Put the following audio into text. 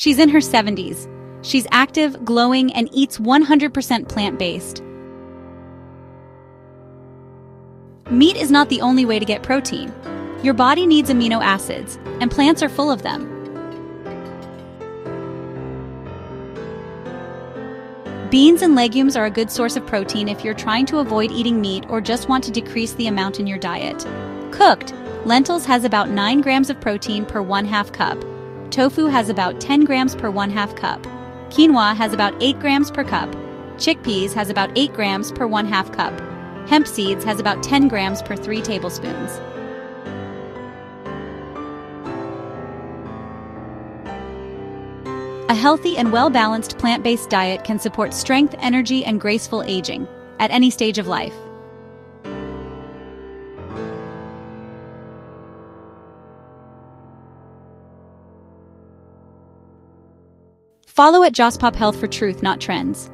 She's in her 70s. She's active, glowing, and eats 100% plant-based. Meat is not the only way to get protein. Your body needs amino acids, and plants are full of them. Beans and legumes are a good source of protein if you're trying to avoid eating meat or just want to decrease the amount in your diet. Cooked, lentils has about 9 grams of protein per 1 half cup. Tofu has about 10 grams per 1 half cup. Quinoa has about 8 grams per cup. Chickpeas has about 8 grams per 1 half cup. Hemp seeds has about 10 grams per 3 tablespoons. A healthy and well-balanced plant-based diet can support strength, energy, and graceful aging at any stage of life. Follow at JossPop Health for truth, not trends.